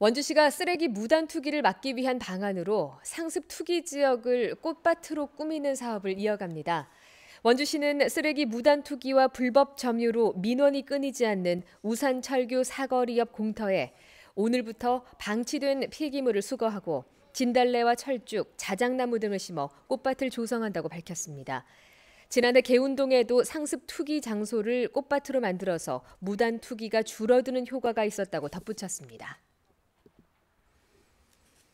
원주시가 쓰레기 무단 투기를 막기 위한 방안으로 상습 투기 지역을 꽃밭으로 꾸미는 사업을 이어갑니다. 원주시는 쓰레기 무단 투기와 불법 점유로 민원이 끊이지 않는 우산 철교 사거리 옆 공터에 오늘부터 방치된 폐기물을 수거하고 진달래와 철쭉, 자작나무 등을 심어 꽃밭을 조성한다고 밝혔습니다. 지난해 개운동에도 상습 투기 장소를 꽃밭으로 만들어서 무단 투기가 줄어드는 효과가 있었다고 덧붙였습니다.